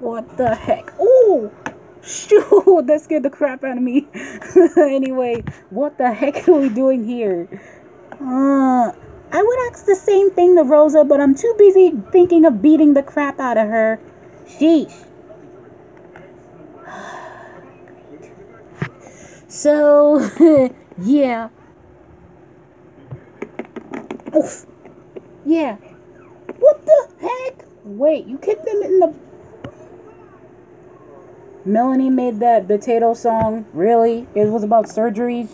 What the heck? Oh! Shoot! That scared the crap out of me. anyway, what the heck are we doing here? Uh, I would ask the same thing to Rosa, but I'm too busy thinking of beating the crap out of her. Sheesh. So, yeah. Oof. Yeah. What the heck? Wait, you kicked him in the. Melanie made that potato song. Really? It was about surgeries?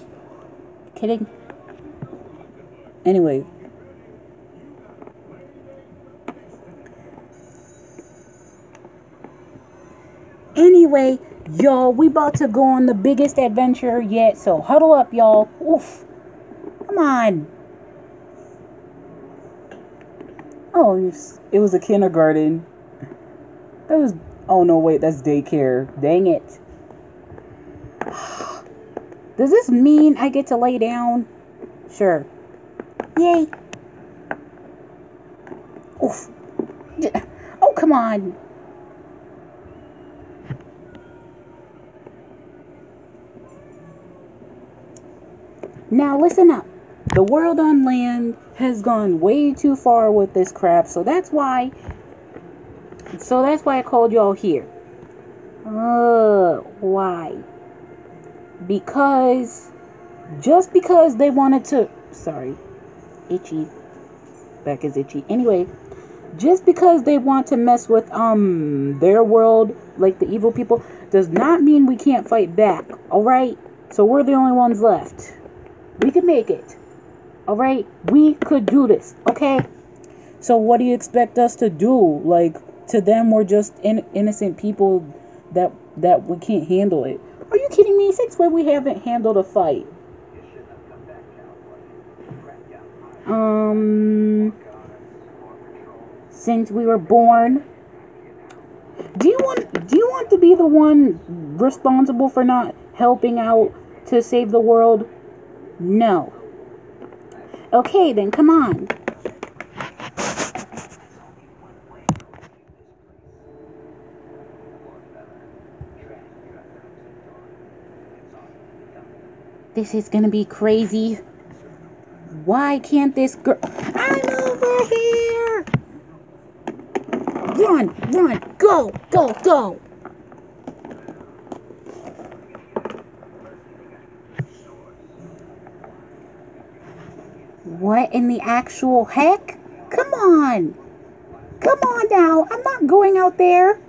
Kidding? Anyway. Anyway, y'all, we about to go on the biggest adventure yet. So huddle up, y'all. Oof. Come on. Oh, it was a kindergarten. That was. Oh no, wait, that's daycare. Dang it. Does this mean I get to lay down? Sure. Yay. Oof. Oh, come on. Now listen up. The world on land has gone way too far with this crap, so that's why so that's why I called y'all here. Uh, why? Because just because they wanted to sorry, itchy. Back is itchy. Anyway, just because they want to mess with um their world like the evil people does not mean we can't fight back. All right? So we're the only ones left. We can make it. All right? We could do this. Okay? So what do you expect us to do? Like to them we're just in, innocent people that that we can't handle it. Are you kidding me? Since when we haven't handled a fight? Um since we were born. Do you want do you want to be the one responsible for not helping out to save the world? No. Okay, then come on. This is gonna be crazy. Why can't this girl... I'm over here! Run, run, go, go, go! What in the actual heck? Come on! Come on now, I'm not going out there.